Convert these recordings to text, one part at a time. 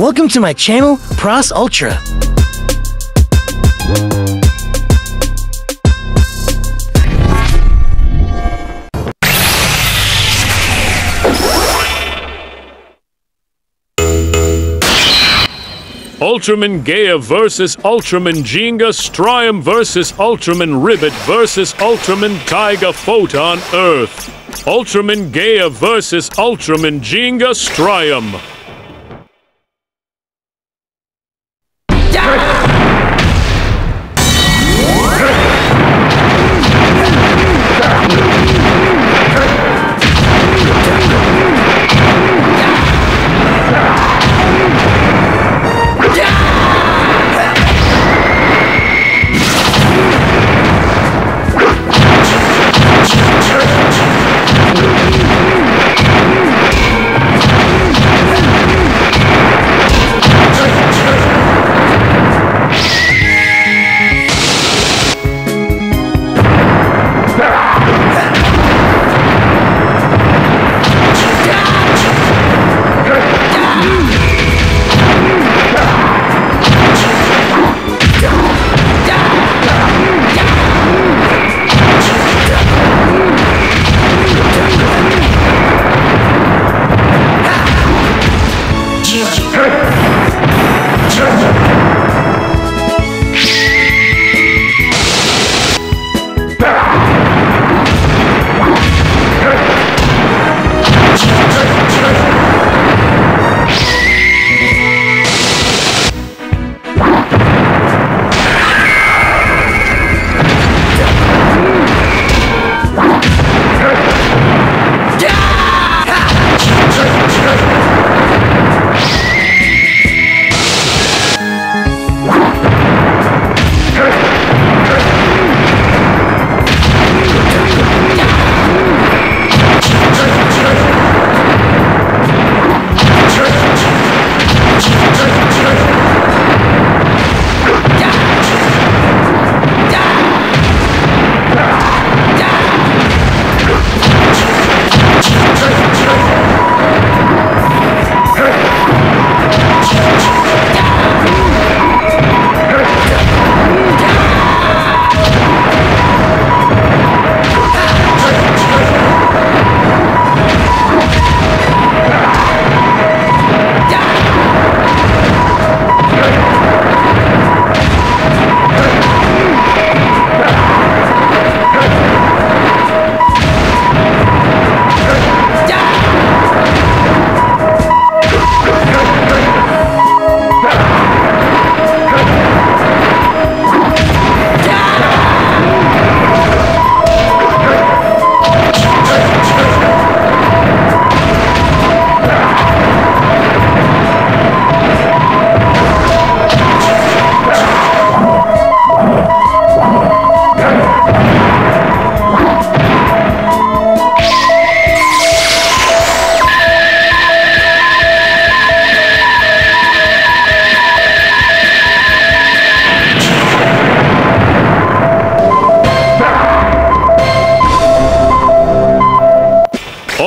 Welcome to my channel, Pras Ultra. Ultraman Gaia versus Ultraman Ginga, Strium versus Ultraman Ribut versus Ultraman Taiga Photon Earth. Ultraman Gaia versus Ultraman Ginga, Strium.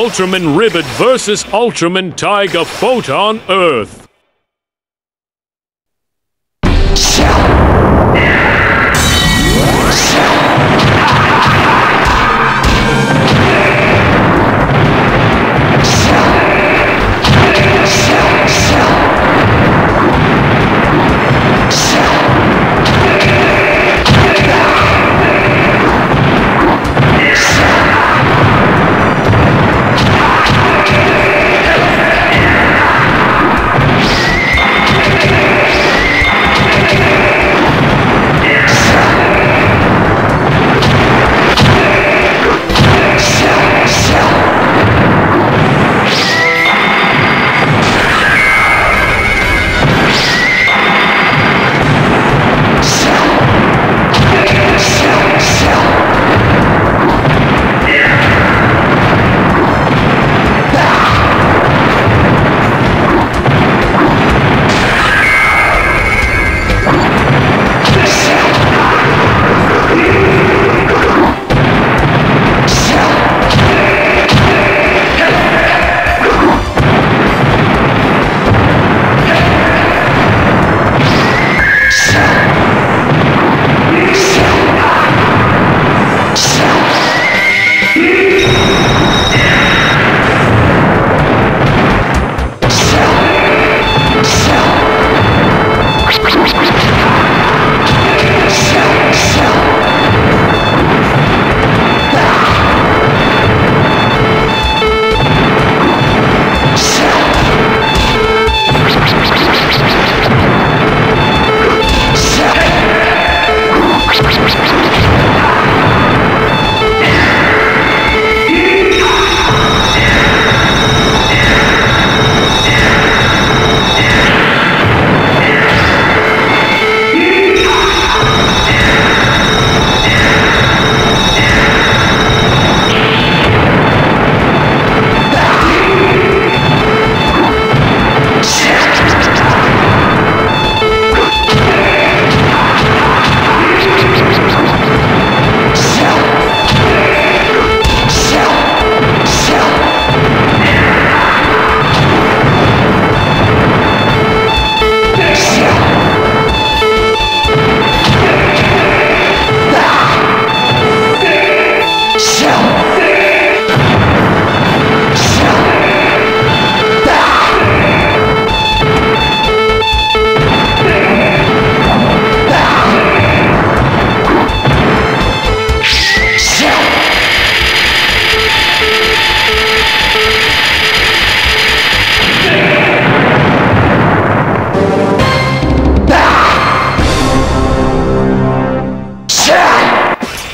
Ultraman Ribut versus Ultraman Taiga Photon Earth.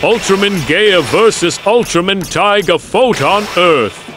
Ultraman Gaia versus Ultraman Taiga Photon Earth.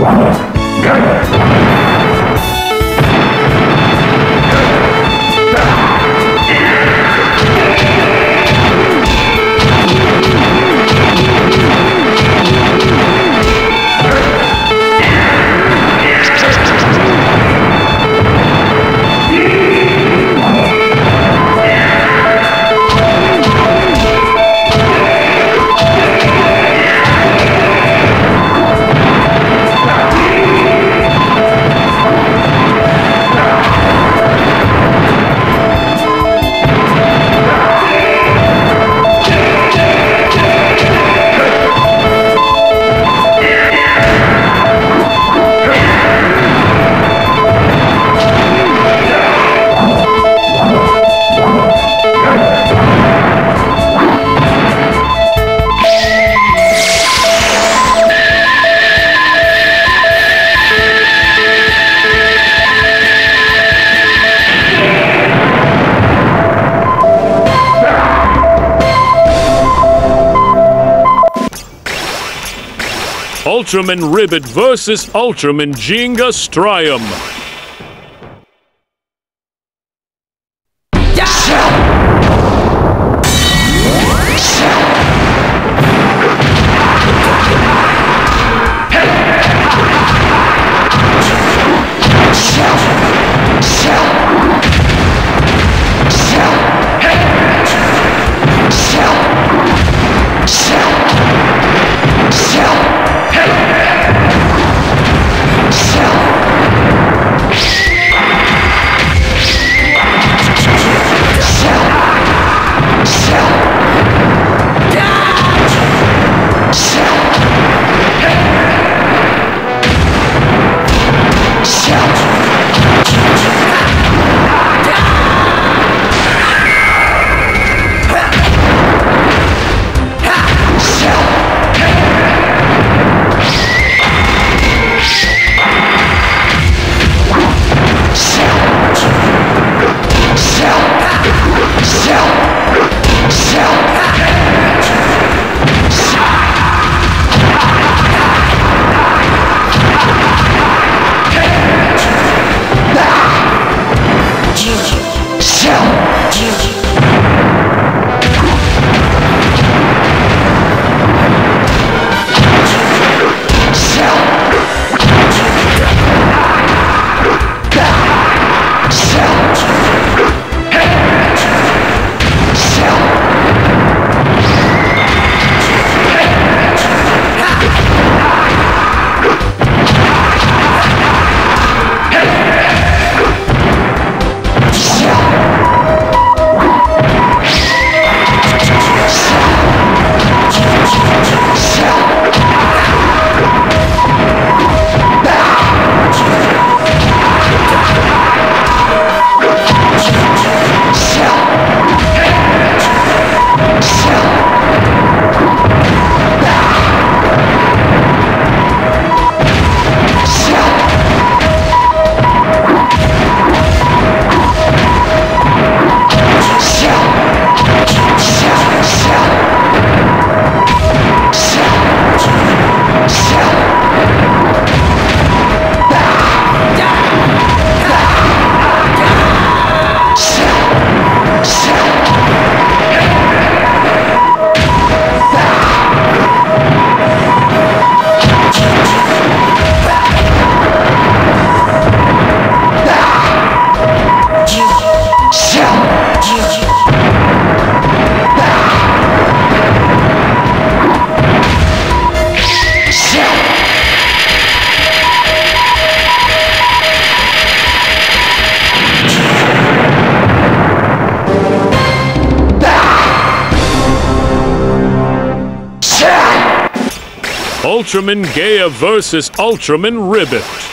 gana. Ultraman Ribut versus Ultraman Ginga Strium. Ultraman Gaia versus Ultraman Ribut.